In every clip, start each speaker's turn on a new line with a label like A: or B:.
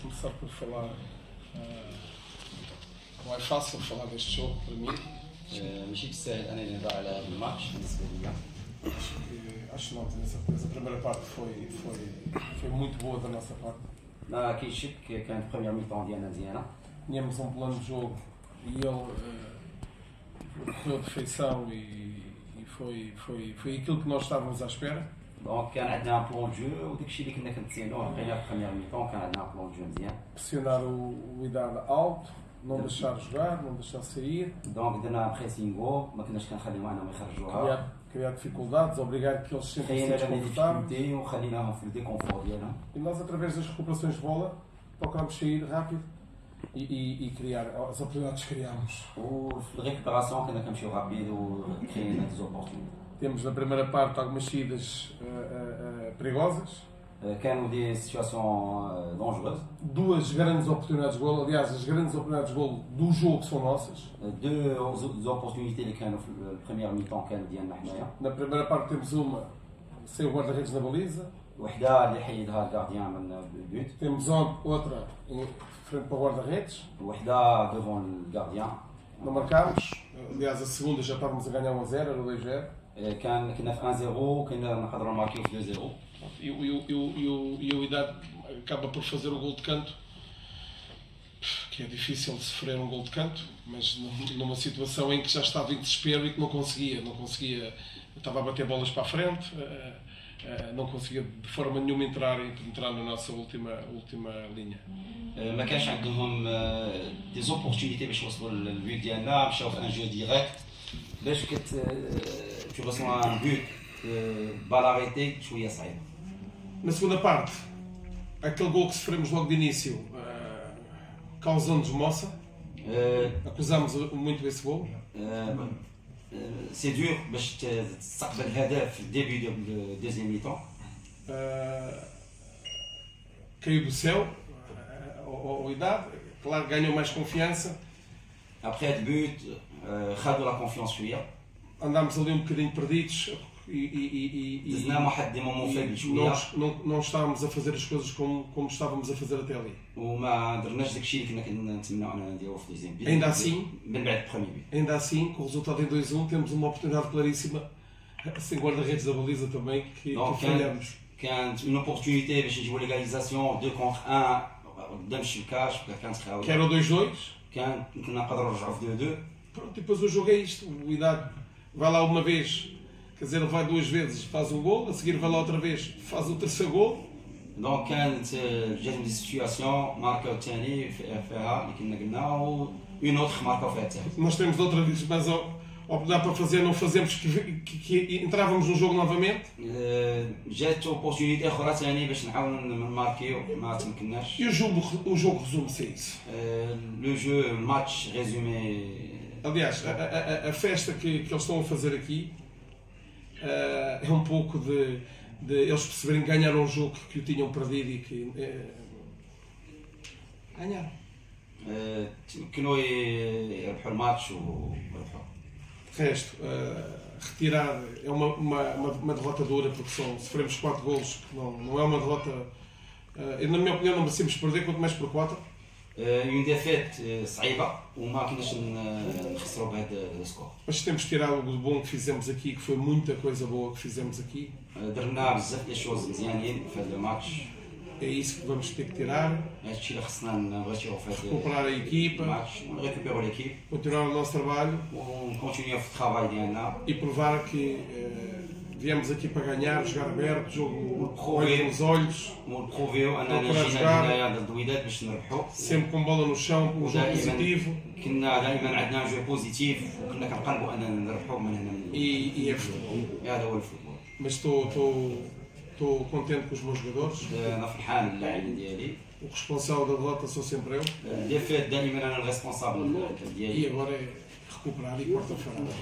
A: começar por falar. ah, não é fácil falar deste jogo para mim.
B: آه، ماشي بالساهل انني نهضر على هذا الماتش بالنسبه ليا
A: Acho que, acho que não, tenho certeza. A primeira parte foi, foi, foi muito boa da nossa parte.
B: ما كاينش شك كانت بروميير ميطون ديالنا مزيانه
A: Tínhamos um plano de jogo e ele ah, correu de feição e, e foi, foi, foi aquilo que nós estávamos à espera.
B: دونك كان عندنا بلون جو وداك الشيء اللي كنا كنتسناوه لقينا في بروميير ميطون كان عندنا بلون جو مزيان
A: Pressionar o, o Idade alto, não deixar jogar, não deixar sair,
B: دونك درنا بريسينغو ما كناش كنخليو انهم يخرجوها
A: criar, criar dificuldades, obrigar que eles se sentem
B: خلينا لنا
A: desconfortáveis.
B: ديفيكولتي وخليناهم في الديكونفور ديالهم
A: E nós, através das recuperações de bola, procuramos sair rápido e, e- e criar as oportunidades que criámos.
B: وفي الريكوبيراسيون كنا كنمشيو رابيد وكرينا دي زوبورتونيتي
A: Temos na primeira parte algumas saídas ah, ah, ah, perigosas,
B: كانوا دي سيتواسيون دونجوز
A: duas grandes oportunidades de gol. Aliás, as grandes oportunidades de gol do jogo são nossas.
B: دو زوبورتونيتي اللي كانوا في البريمير ميطون كانوا ديالنا حنايا
A: Na primeira parte temos uma sem o guarda-redes na baliza,
B: وحده اللي حيدها الكارديان من البوت
A: temos on- outra em frente para o guarda-redes,
B: وحده ديفون الكارديان
A: não marcámos. Aliás, a segunda já estávamos a ganhar 1 a 0, era 2 a 0.
B: كان كنا في 1 0 كنا نقدروا نماركيو في 2 0
A: E, o- e, o- e, o- e, o- e o Idade acaba por fazer o gol de canto, que é difícil de sofrer um gol de canto, mas num- numa situação em que já estava em desespero e que não conseguia, não conseguia, estava a bater bolas para a frente, eh, eh, não conseguia de forma nenhuma entrar e penetrar na nossa última, última linha.
B: ما كانش عندهم دي زوبورتونيتي باش يوصلوا للبيوت ديالنا مشاو في ان جو ديريكت باش كت تو ريسوا ان بوت بالاريتي شويه صعيب
A: Na segunda parte, aquele gol que sofremos logo de início eh, causou-nos moça, acusámos muito esse gol.
B: سي دور باش تستقبل هدف في الديبي ديال الدوزيام ميتون
A: Uh, caiu do céu uh, ao, ao idade, claro ganhou mais confiança,
B: ابخي هاد البوت خدوا لا كونفيونس شويه
A: andámos ali um bocadinho perdidos e, e, e, e,
B: دزنا واحد دي مومون فابل
A: e
B: شويه
A: não, não, não estávamos a fazer as coisas como, como estávamos a fazer até ali.
B: وما درناش داكشي اللي كنا كنتمناو اننا نديروه في دوزيام بيت
A: Ainda assim-
B: من بعد البروميي بيت
A: Ainda assim, com o resultado em 2-1, temos uma oportunidade claríssima, sem guarda-redes da baliza também, que,
B: Não,
A: que
B: quem-
A: falhamos.
B: كانت اون اوبورتونيتي باش نجيبوا ليغاليزاسيون 2 كونتر 1 قدام الشبكاش كانت
A: Que
B: خاويه
A: era o 2-2.
B: كان كنا نقدروا نرجعوا في 2 2
A: Pronto, e depois o jogo é isto. O Idade vai lá uma vez, quer dizer, ele vai duas vezes, faz um gol, a seguir vai lá outra vez, faz o terceiro gol,
B: دونك كانت آه، جاتهم دي سيتوياسيون ماركاو الثاني فيها اللي كنا قلنا و اون اوتر ماركاو فيها الثالث
A: nós temos outra vez, mas ao, ao que dá para fazer, não fazemos, que, que, que entrávamos no jogo novamente
B: آه، جات اوبورتونيتي اخرى ثاني باش نحاولوا نماركيو ما تمكناش
A: e o jogo, o jogo resume-se a isso.
B: لو جو ماتش ريزومي
A: Aliás, a, a, a festa que, que, eles estão a fazer aqui uh, é um pouco de, de, eles perceberem que ganharam um jogo que, que o tinham perdido e que. Uh, ganharam.
B: Eh, que não é, é reformados ou.
A: De resto, retirar é uma, uma, uma, derrota dura porque são, sofremos 4 golos, não, não é uma derrota. na minha opinião, não merecemos perder, quanto mais por 4
B: اون ديفيت صعيبه وما كناش ن- نخسروا بهذا السكور
A: Mas temos que tirar algo de bom que fizemos aqui, que foi muita coisa boa que fizemos aqui.
B: درنا بزاف ديال الشوز مزيانين في هذا الماتش
A: É isso que vamos ter que tirar.
B: هذا الشيء اللي خصنا نغيروا في هذا
A: Recuperar a equipa,
B: الماتش ونريكوبيرو ليكيب
A: continuar o nosso trabalho
B: ونكونتينيو في الترافاي ديالنا
A: e provar que eh, viemos aqui para ganhar, jogar aberto, jogo com nos olhos. Procurar jogar. Sempre com bola no chão, um jogo positivo. E, e é futebol. Mas estou, estou, contente com os meus jogadores. O responsável da derrota sou sempre eu. E agora é e quarta-feira.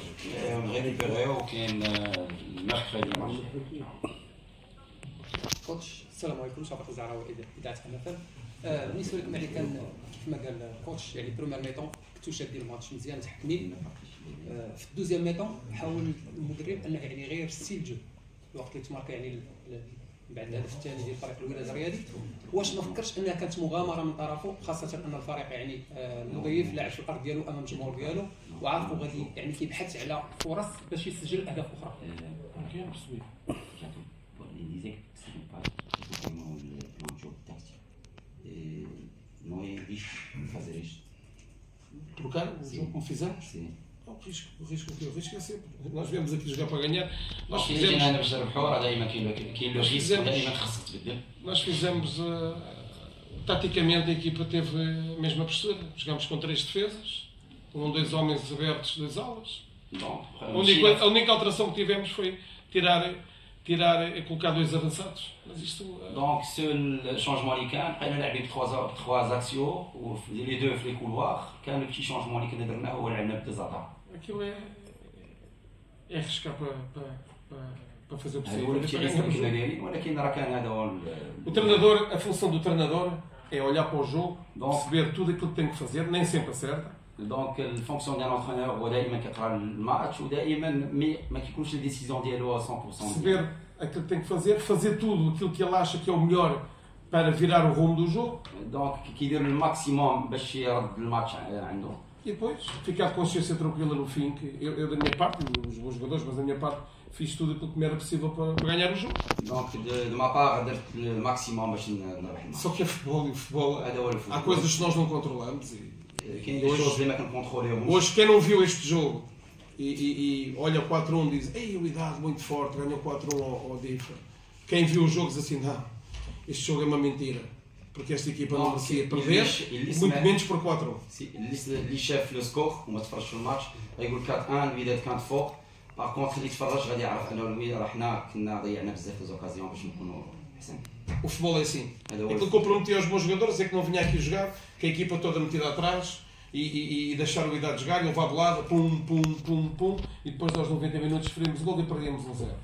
B: نريكوبيريو وكاين الميركريدي ماتش
C: كوتش السلام عليكم شرف الزهراء إذاعة حنفل آه، بالنسبة لكم يعني كان كما قال الكوتش يعني برومير ميطون كنتو شادين الماتش مزيان متحكمين آه، في الدوزيام ميطون حاول المدرب أنه يعني يغير ستيل جو. الوقت اللي تماركا يعني بعد الهدف الثاني ديال فريق الولاد الرياضي واش ما فكرش أنها كانت مغامرة من طرفه خاصة أن الفريق يعني آه، المضيف لاعب في الأرض ديالو أمام الجمهور ديالو. وعارفو غادي يعني كيبحث على فرص باش يسجل اهداف اخرى
B: Euh,
A: كاين بسبيل
B: Bon, il disait que c'était pas vraiment le plan de jeu tactique. Et não é risco fazer isto.
A: trocar o
B: Sim.
A: jogo como fizemos.
B: Sim.
A: O risco, o risco que o risco é sempre. Nós viemos aqui jogar para ganhar. Nós
B: كي جينا هنا
A: fizemos,
B: باش نربحوا راه دائما كاين له- كاين لو ريسك
A: Fizemos.
B: ودائما خصك تبدل.
A: nós fizemos uh, taticamente a equipa teve a mesma postura. Jogámos com três defesas, com dois homens abertos, dois alas.
B: Donc,
A: A
B: ماشي-
A: única, a única alteração que tivemos foi tirar, tirar colocar dois avançados. Mas isto. uh,
B: دونك سول شونجمون اللي كان بقينا لاعبين بتخوا تخوا زاكسيو لي دو في لي كولوار كان لو بتي شونجمون اللي كنا درناه هو لعبنا بديزاتاك
A: aquilo é. é arriscar para, para, para, para fazer o
B: هذا هو
A: possível.
B: البتي
A: para
B: ريسك
A: ganhar o
B: اللي كنا
A: jogo.
B: دايرين ولكن راه كان هذا هو ال-
A: O treinador, a função do treinador é olhar para o jogo,
B: Bom.
A: perceber tudo aquilo que tem que fazer, nem sempre acerta.
B: دونك الفونكسيون ديال لونترينور هو دائما كيقرا الماتش ودائما مي ما كيكونش الديسيزيون ديالو 100%
A: perceber aquilo que tem que fazer, fazer tudo aquilo que ele acha que é o melhor para virar o rumo do jogo
B: دونك كيدير الماكسيموم باش يرد الماتش عنده
A: e depois ficar com a consciência tranquila no fim. Que eu, eu, da minha parte, os meus jogadores, mas da minha parte, fiz tudo aquilo que me era possível para, para ganhar o jogo.
B: دونك دو ما بار درت الماكسيموم باش نربح الماتش
A: Só que é futebol e o futebol
B: هذا هو
A: há
B: الفوتبول
A: coisas que nós não controlamos. E
B: كاين دي شوز اللي ما كنكونتروليهمش
A: hoje, quem não viu este jogo e, e, e olha 4-1 diz: Ei, o Idade muito forte, ganhou 4-1 ao, ao Difa. Quem viu o jogo diz assim: Não, este jogo é uma mentira. Porque esta equipa não
B: Não,
A: merecia
B: ele
A: perder,
B: diz- ele disse
A: muito
B: mesmo.
A: menos por 4-1.
B: سي- اللي اللي شاف لو سكور وما تفرجش في الماتش غيقول 4 1 الوداد كانت فوق باغ كونتخ اللي تفرج غادي يعرف انه الوداد راه حنا كنا ضيعنا بزاف دي اوكازيون باش نكونوا احسن
A: O futebol é assim.
B: هذا هو
A: Aquilo que eu prometi aos meus jogadores é que não vinha aqui jogar, que a equipa toda metida atrás e, e, e deixar o Idade jogar, e levar de lado, pum, pum, pum, pum, e depois aos 90 minutos sofremos gol e perdíamos um zero.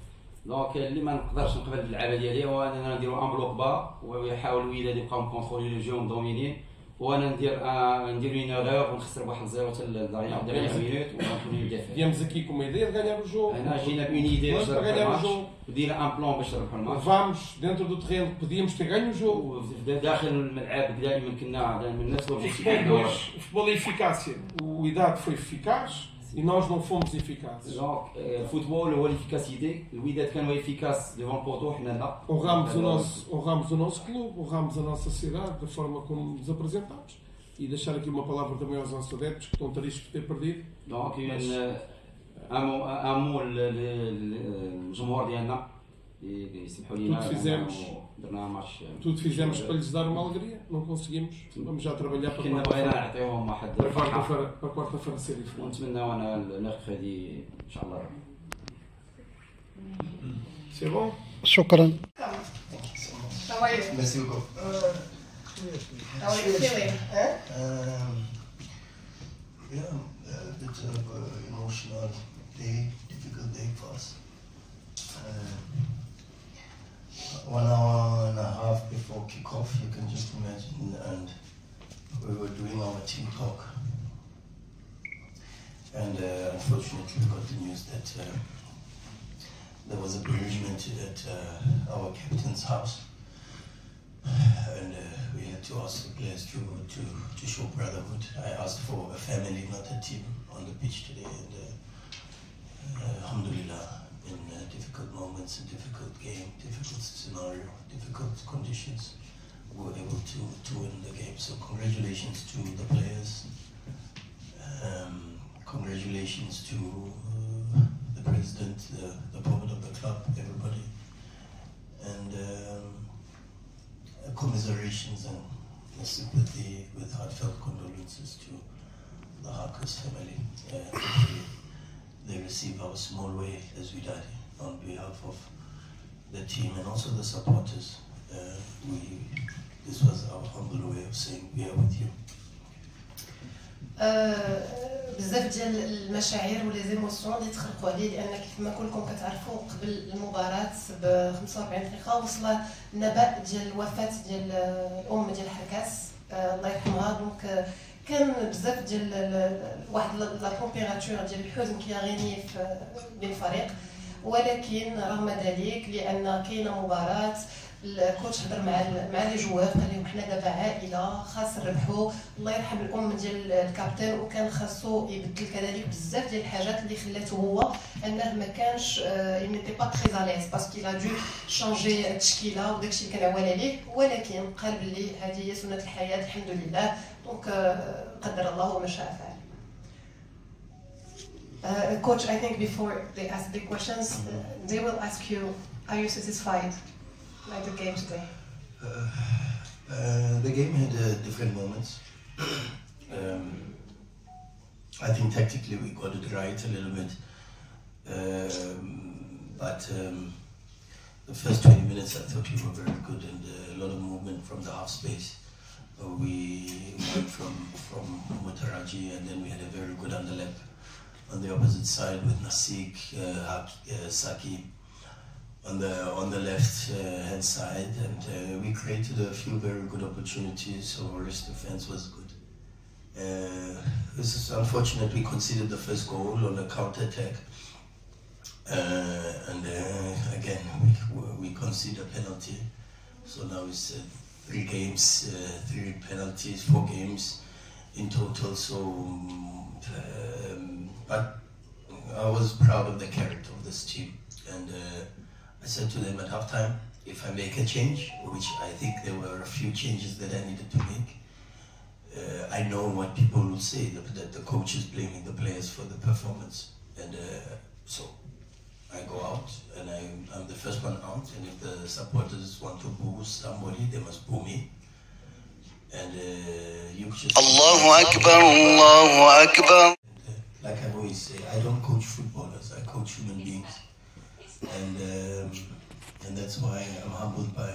B: دونك اللي ما نقدرش نقبل باللعبه ديالي هو اننا نديرو ان بلوك با ويحاول الوداد يبقاو مكونترولي لو جو مدوميني وانا ندير آه ندير اون ايرور ونخسر بواحد زيرو حتى لداريا داريا مينوت ونكون ندافع
A: Viemos aqui com uma ideia de ganhar o jogo.
B: هنا جينا بون ايدي باش
A: Vamos para
B: نربحو
A: ganhar o
B: الماتش
A: jogo.
B: ودينا ان بلان باش نربحو الماتش
A: Levámos dentro do terreno que podíamos ter ganho o jogo.
B: وفي داخل الملعب دائما كنا دائما نفس
A: O
B: لوبجيكتيف
A: futebol,
B: عندنا
A: depois, o futebol é eficácia. O Idade foi eficaz e nós não fomos eficazes.
B: دونك الفوتبول هو الافيكاسيتي الوداد كان هو افيكاس ديفون البورتو حنا لا
A: Honramos o, nosso, honramos o nosso clube, honramos a nossa cidade da forma como nos apresentamos. E deixar aqui uma palavra também aos nossos adeptos que estão tristes por ter perdido.
B: دونك ان مو ان مو للجمهور ديالنا يسمحوا لينا
A: Tudo fizemos.
B: درنا ماتش
A: Tudo fizemos para lhes dar uma alegria, não conseguimos. Vamos já trabalhar para
B: كنا بغينا
A: quarta-feira
B: نعطيهم واحد
A: para
B: الفرحه
A: quarta-feira para quarta-feira ser diferente.
B: ونتمناو انا الميركريدي ان شاء الله
A: C'est bom?
D: شكرا
E: How are you?
F: Merci beaucoup.
E: How are you feeling? Huh?
F: Um, yeah, a bit of uh, emotional kickoff, you can just imagine, and we were doing our team talk. And uh, unfortunately, we got the news that uh, there was a bereavement at uh, our captain's house and uh, we had to ask the players to, to, to show brotherhood. I asked for a family, not a team, on the pitch today. And uh, uh, alhamdulillah, in uh, difficult moments, a difficult game, difficult scenario, difficult conditions, were able to, to win the game. So congratulations to the players. Um, congratulations to uh, the president, the, the board of the club, everybody. And um, commiserations and sympathy with heartfelt condolences to the Harkers family. Uh, hopefully they receive our small way as we did on behalf of the team and also the supporters. Uh, we, this was our humble way of saying we are with you.
E: آه، بزاف ديال المشاعر ولي زيموسيون اللي تخلقوا عليه لأن كيف ما كلكم كتعرفوا قبل المباراة ب 45 دقيقة وصل النبأ ديال الوفاه ديال الأم ديال حركاس. آه، الله يرحمها. دونك كان بزاف ديال ال- ال- واحد لا تمبيراتور ديال الحزن كي غيني في بين الفريق. ولكن رغم ذلك لأن كاينة مباراة الكوتش هضر مع مع لي جوار قال لهم حنا دابا عائلة خاص نربحوا الله يرحم الأم ديال الكابتن وكان خاصو يبدل كذلك بزاف ديال الحاجات اللي خلاته هو أنه ما كانش نيتي با تري اليز باسكو لا دو شونجي التشكيلة وداكشي اللي كان عوال عليه. ولكن قال بلي هذه هي سنة الحياة الحمد لله. دونك قدر الله وما شاء فعل. Uh, coach, I think before they ask big questions, uh, they will ask you, are you satisfied? Like the game today?
F: Uh, uh, the game had uh, different moments. um, I think tactically we got it right a little bit. Um, but um, the first 20 minutes I thought we were very good and uh, a lot of movement from the half space. Uh, we went from, from Motaraji and then we had a very good underlap on the opposite side with Nasik, uh, Saki, on the on the left uh, hand side, and uh, we created a few very good opportunities. So our defense was good. Uh, this is unfortunate. We conceded the first goal on a counter attack, uh, and uh, again we, we conceded a penalty. So now it's uh, three games, three penalties, four games in total. So, um, but I was proud of the character of this team and. I said to them at halftime, if I make a change, which I think there were a few changes that I needed to make, uh, I know what people will say, that the coach is blaming the players for the performance. And uh, so I go out and I, am the first one out. And if the supporters want to boo somebody, they must boo me. And uh, you just. Allahu Akbar, Allahu Akbar. Like I always say, I don't coach footballers, I coach human beings and um, and that's why I'm humbled by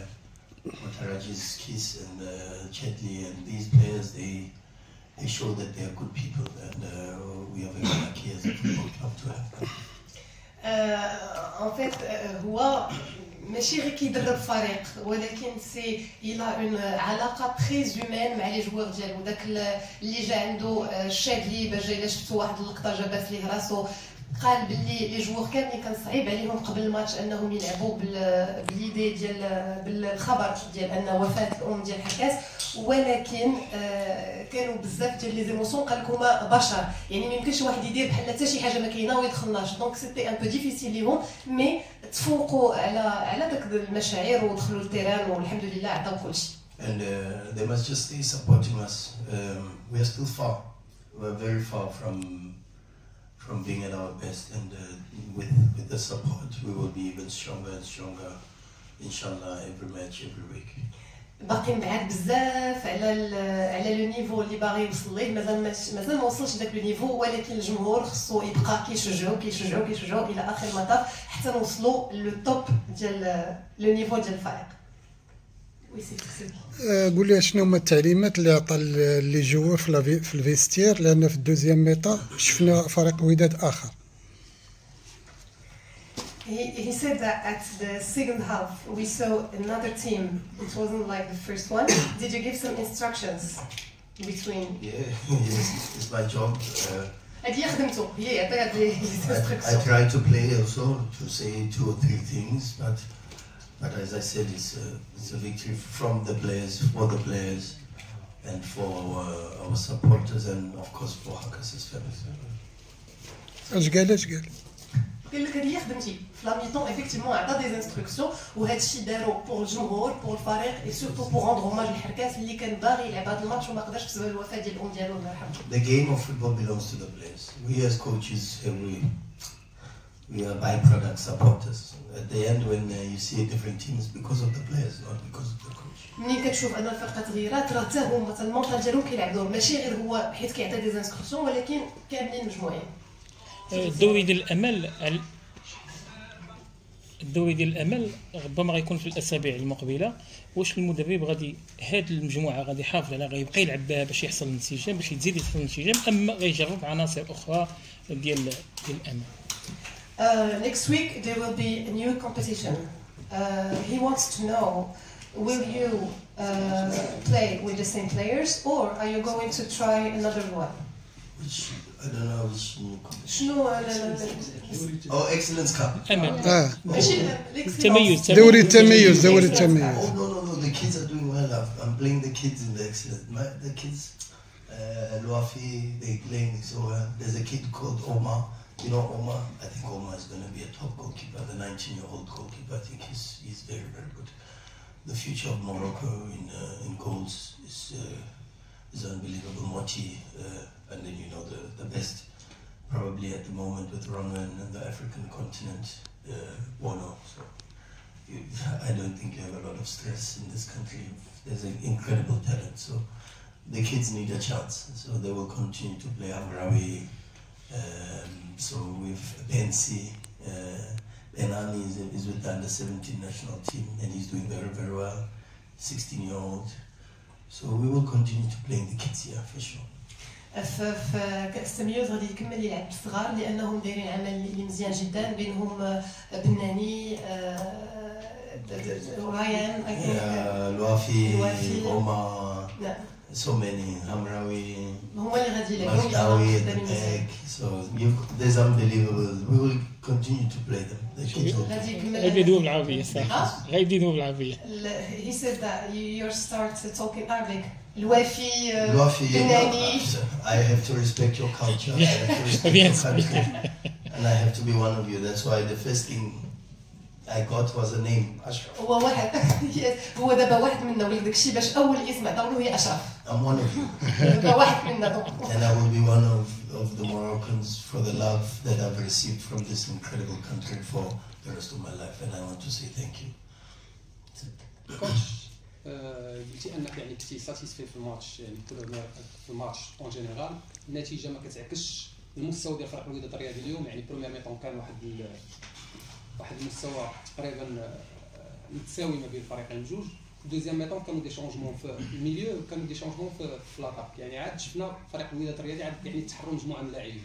F: Mataraji's kiss and uh, Chetli and these players. They they show that they are good people, and uh, we are very lucky as a football club to have them.
E: ان فيت هو ماشي غير كيدرب فريق ولكن سي إلى اون علاقه تري زومان مع لي جوار ديالو داك اللي جا عنده شادلي باش جاي شفتو واحد اللقطه جابات ليه راسو قال باللي لي جوور كاملين كان صعيب عليهم قبل الماتش انهم يلعبوا باليدي ديال بالخبر ديال أن وفاة الأم ديال حكاس ولكن آه كانوا بزاف ديال لي زيموسيون قال لك هما بشر يعني ما يمكنش واحد يدير بحال حتى شي حاجة ما كاينة ويدخلناش دونك سيتي ان بو ديفيسيل ليهم مي تفوقوا على على داك المشاعر ودخلوا التيران والحمد لله عطاو كلشي
F: And uh, they must just stay supporting us. Um, we are still far. We're very far from from being at our best and uh, with, with the support we will be even stronger and stronger inshallah every match every week.
E: باقي بعاد بزاف على على لو نيفو اللي باغي يوصل ليه مازال مازال ما وصلش لذاك لو نيفو ولكن الجمهور خصو يبقى كيشجعو كيشجعو كيشجعو إلى آخر المطاف حتى نوصلوا لو توب ديال لو نيفو ديال الفريق.
D: قول لي شنو هما التعليمات اللي عطى اللي جوا في في الفيستير لأن في الدوزيام ميطا شفنا فريق وداد اخر
E: He, he said that at the second half we saw another team. It wasn't like the first one. Did you give some instructions between?
F: Yeah, yes, it's my job. Uh,
E: I
F: try to play also to say two or three things, but But as I said, it's a, it's a victory from the players, for the players, and for our, our supporters, and of course for Hakas' family.
D: اش قال اش قال؟
E: قال لك هذه خدمتي في لا ميتون ايفيكتيفمون عطى دي انستركسيون وهذا الشيء دارو بور الجمهور بور الفريق اي سورتو بور روندر هوماج للحركات اللي كان باغي يلعب هذا الماتش وما قدرش بسبب الوفاه ديال الام ديالو الله يرحمها.
F: The game of football belongs to the players. We as coaches we we are byproduct supporters. At the end, when uh, you see different team, it's because of the players, not because of the coach.
E: ملي كتشوف أن الفرقة تغيرات راه حتى هما المونطال ديالهم كيلعبوا ماشي غير هو حيت كيعطي دي انستركسيون ولكن كاملين مجموعين
G: الضوي ديال الأمل الضوي ديال الأمل ربما غيكون في الأسابيع المقبلة واش المدرب غادي هاد المجموعة غادي يحافظ على غيبقى يلعب بها باش يحصل الانسجام باش يزيد يحصل الانسجام اما غيجرب عناصر أخرى ديال ديال الأمل
E: Uh, next week there will be a new competition. Uh, he wants to know, will you uh, play with the same players or are you going to try another one?
F: Which, I don't know Oh, Excellence Cup.
G: Amen.
D: Ah.
E: Oh. you.
G: They
D: would Temeus. They.
F: Oh, no, no, no. The kids are doing well. I'm playing the kids in the Excellence. My, the kids, uh, Luafi, they playing so well. There's a kid called Omar. You know Omar? I think Omar is going to be a top goalkeeper. The 19-year-old goalkeeper. I think he's he's very very good. The future of Morocco in uh, in goals is uh, is unbelievable. Moti, uh, and then you know the the best probably at the moment with Ronan and the African continent, uh, Bono. So I don't think you have a lot of stress in this country. There's an incredible talent, so the kids need a chance. So they will continue to play Amrawi. Um, so with Bensi, uh, Benani is, is with the under 17 national team, and he's doing very very well. 16 year old. So we will continue to play the kids here for sure.
E: في في كاس تمييز غادي يكمل يلعب بالصغار لانهم دايرين عمل اللي مزيان جدا بينهم آه، بناني آه، رايان I think.
F: Yeah, Luafi,
E: Luafi.
F: Omar,
E: نعم
F: so many, Hamrawi,
E: هما اللي غادي يلعبوا
F: Mashdawi at the
E: خدامين مزيان.
F: back. So you, there's unbelievable. We will continue to play them. The kids will
E: غادي يكمل
G: غيبدا يدوب بالعربية صح
E: ها؟
G: غيبدا يدوب بالعربية
E: ال- he said that you you start talking Arabic الوافي آه،
F: Luafi,
E: بناني
F: I have to respect your culture. I have to respect
G: Bien
F: your country. And I have to be one of you. That's why the first thing I got was a name, Ashraf.
E: هو واحد. هو دابا واحد منا ولد داكشي باش أول اسم عطاو له هي أشرف
F: I'm one of you.
E: دابا واحد منا
F: And I will be one of, of the Moroccans for the love that I've received from this incredible country for the rest of my life. And I want to say thank you.
C: كوتش قلتي أنك يعني كنتي ساتيسفي في الماتش يعني في الماتش اون جينيرال النتيجة ما كتعكسش المستوى ديال فريق الوداد الرياضي اليوم يعني بروميير ميطون كان واحد واحد المستوى تقريبا آه، متساوي ما بين الفريقين بجوج دوزيام ميطون كانوا دي شونجمون في الميليو وكانوا دي شونجمون في, في لاطاك يعني عاد شفنا فريق الوداد الرياضي عاد يعني تحروا مجموعة من اللاعبين.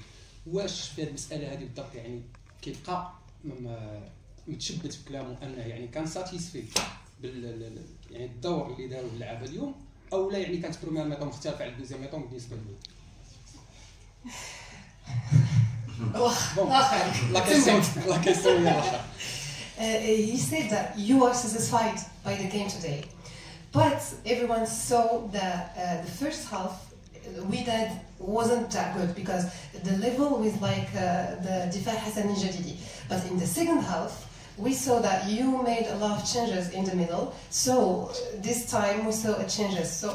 C: واش في هذه المسألة هذه بالضبط؟ يعني كيبقى م- متشبت في كلامه أنه يعني كان ساتيسفي بال ال- ال- يعني الدور اللي داروا اللعابة اليوم أو لا يعني كانت بروميير ميطون مختلفة على الدوزيام ميطون بالنسبة له؟ Mm-hmm.
E: Oh,
C: Bom, oh, like I said, uh,
E: uh he said that you are satisfied by the game today, but everyone saw that uh, the first half uh, we did wasn't that good because the level was like uh, the Difaa Hassani Jadidi. But in the second half, we saw that you made a lot of changes in the middle. So uh, this time we saw a changes. So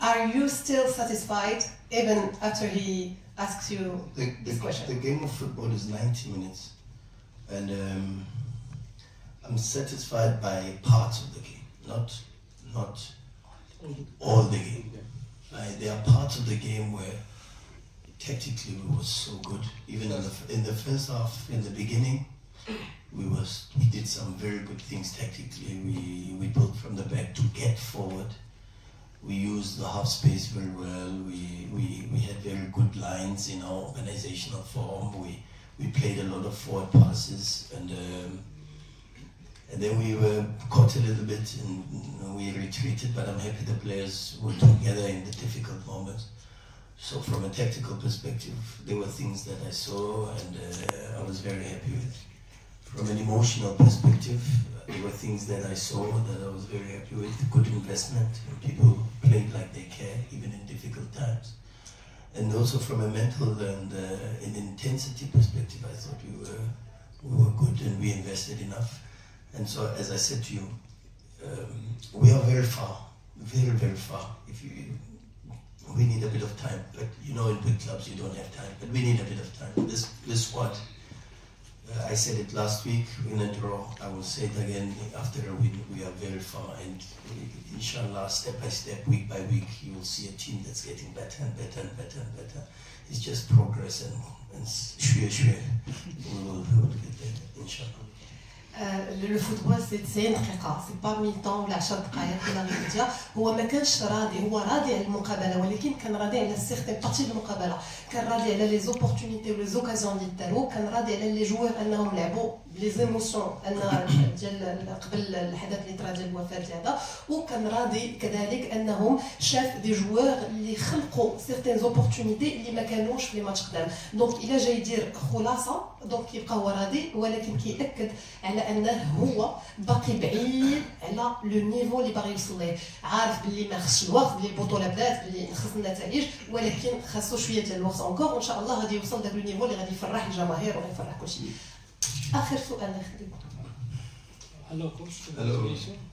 E: are you still satisfied even after he asked you
F: The,
E: this
F: the,
E: question?
F: the game of football is 90 minutes. And um, I'm satisfied by parts of the game, not, not all the game. Like, there are parts of the game where tactically we were so good. Even in the, in the first half, in the beginning, we was we did some very good things tactically. We we built from the back to get forward. We used the half space very well. We, we we had very good lines in our organizational form. We we played a lot of forward passes and. Um, and then we were caught a little bit and we retreated, but I'm happy the players were together in the difficult moments. So from a tactical perspective, there were things that I saw and uh, I was very happy with. From an emotional perspective, there were things that I saw that I was very happy with. Good investment, people played like they care, even in difficult times. And also from a mental and uh, an intensity perspective, I thought we were we were good and we invested enough. And so, as I said to you, um, we are very far, very, very far. If you, we need a bit of time, but you know, in big clubs you don't have time. But we need a bit of time. This, this squad. Uh, I said it last week. In a draw, I will say it again. After a win, we are very far, and inshallah, step by step, week by week, you will see a team that's getting better and better and better and better. It's just progress and, and shwe shwe. We will, we will get there, inshallah.
E: لو فوتبول سي 90 دقيقة سي با ميل طون ولا 10 دقائق ولا غير ديال هو ما كانش راضي هو راضي على المقابلة ولكن كان راضي على سيغتين بارتي المقابلة كان راضي على لي زوبورتونيتي ولي زوكازيون اللي داروا كان راضي على لي جوار انهم لعبوا بلي زيموسيون ان ديال قبل الحدث اللي طرا ديال الوفاة هذا وكان راضي كذلك أنهم شاف دي جوار اللي خلقوا سيغتين زوبورتونيتي اللي ما كانوش في ماتش قدام. دونك إلا جاي يدير خلاصة دونك كيبقى هو راضي ولكن كيأكد على أنه هو باقي بعيد على لو نيفو اللي باغي يوصل ليه. عارف باللي ما خصش الوقت باللي البطولة بدات باللي خص النتائج ولكن خاصو شوية ديال الوقت اونكور وإن شاء الله غادي يوصل داك لو نيفو اللي غادي يفرح الجماهير ويفرح كلشي. اخر سؤال
H: Hello, coach.
F: Hello.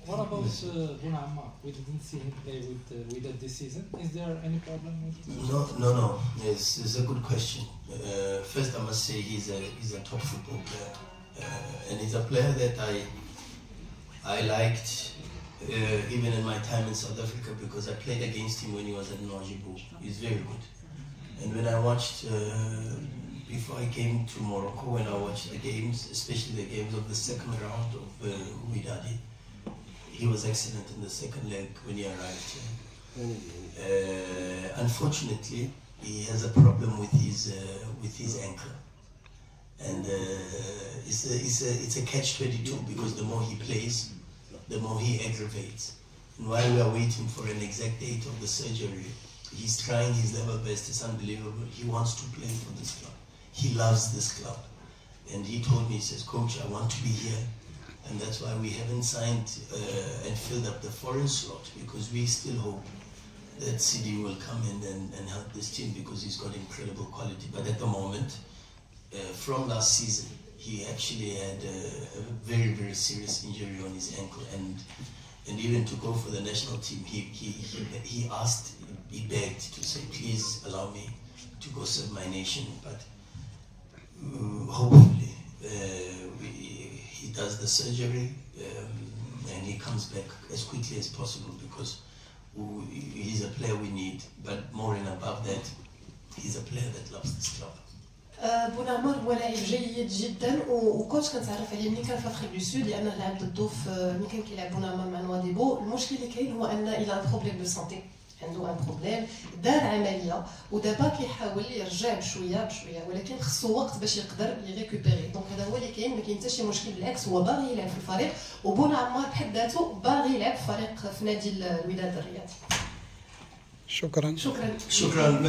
H: What about uh, Bouna Amar? We didn't see him play with uh, Wydad this season. Is there any problem with it?
F: No, no, no. It's, it's a good question. Uh, first, I must say he's a he's a top football player, uh, and he's a player that I I liked uh, even in my time in South Africa because I played against him when he was at Nouadhibou. He's very good, and when I watched. Uh, before I came to Morocco, when I watched the games, especially the games of the second round of uh, he was excellent in the second leg when he arrived. here. Uh, unfortunately, he has a problem with his uh, with his ankle, and uh, it's a it's a it's a catch twenty two because the more he plays, the more he aggravates. And while we are waiting for an exact date of the surgery, he's trying his level best. It's unbelievable. He wants to play for this club. He loves this club, and he told me, he says, "Coach, I want to be here." And that's why we haven't signed uh, and filled up the foreign slot because we still hope that CD will come in and, and help this team because he's got incredible quality. But at the moment, uh, from last season, he actually had a, a very, very serious injury on his ankle. And and even to go for the national team, he, he, he, he asked, he begged to say, please allow me to go serve my nation. But does the surgery um, and he comes back as quickly as possible because w- he's a player we need. But more and above that, he's a player that loves this club.
E: آه، بونامار هو لاعب جيد جدا و- وكوتش كنتعرف عليه ملي كان في افريك دو سود لانه لعب ضده في ملي كان كيلعب بونامار مع نواديبو المشكل اللي كاين هو ان الى ان بروبليم دو سونتي عنده ان بروبليم دار عملية ودابا كيحاول يرجع بشوية بشوية ولكن خصو وقت باش يقدر يريكوبيري. دونك هذا هو اللي كاين ما كاين حتى شي مشكل. بالعكس هو باغي يلعب في الفريق وبونا عمار بحد ذاته باغي يلعب في فريق في نادي الوداد الرياضي.
D: شكرا.
E: شكرا.
F: Shukran.